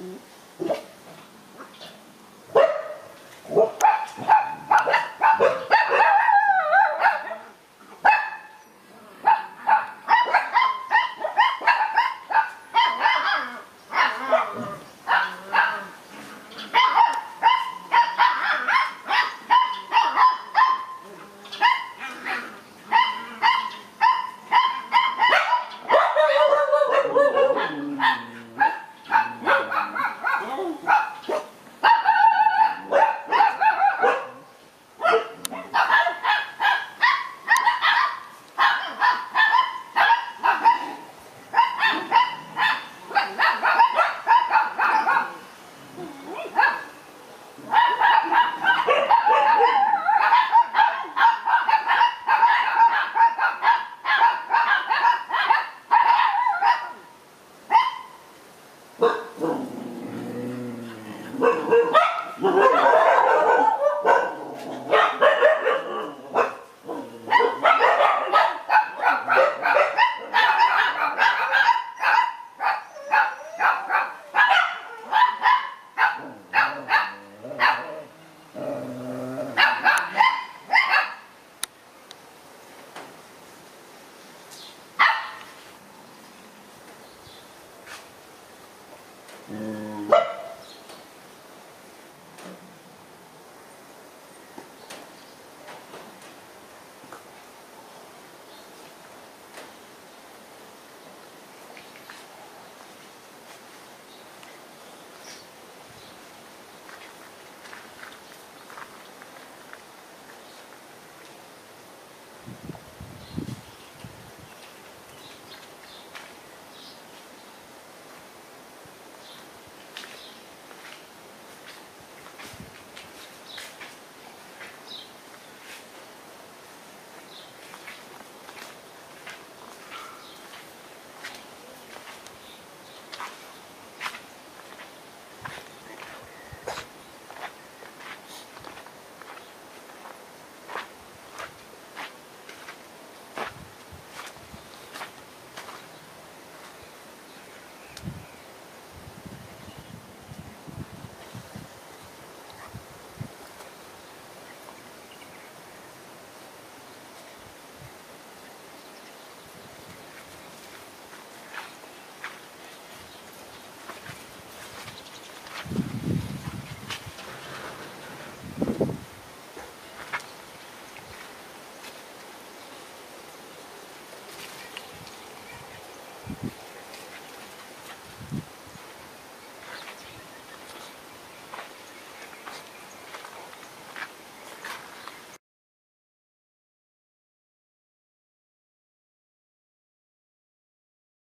eat. Mm-hmm.